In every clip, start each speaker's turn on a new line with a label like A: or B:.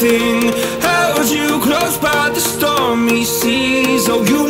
A: Held you close by the stormy seas. Oh, you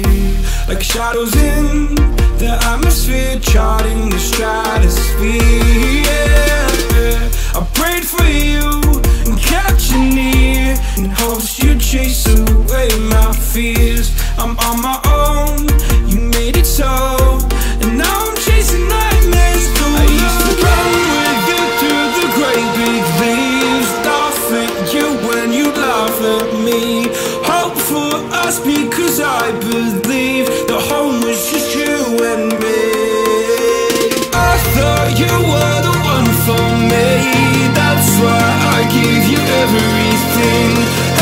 A: disappear. Like shadows in the atmosphere, charting the stratosphere. Yeah. I prayed for you and kept you near in hopes you'd chase away my fears. I'm on my own, you made it so. And now I'm chasing nightmares through I used to run with you through the great big leaves Laugh at you when you laugh at me us because I believe The home was just you and me. I thought you were the one for me. That's why I gave you everything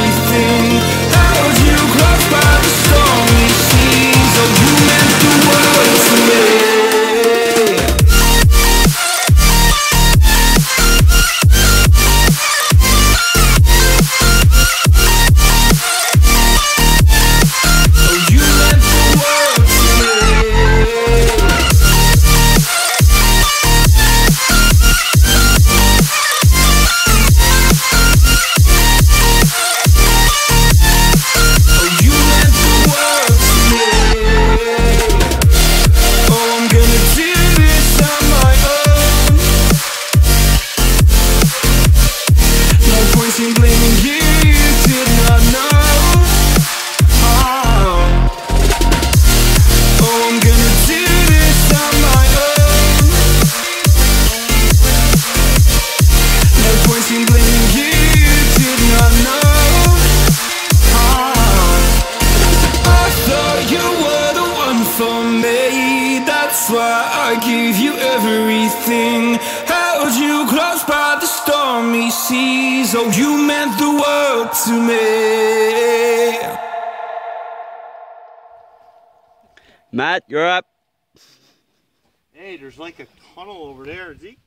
A: Why I gave you everything. Held you close by the stormy seas. Oh, you meant the world to me.
B: Matt, you're up.
C: Hey, there's like a tunnel over there, Zeke.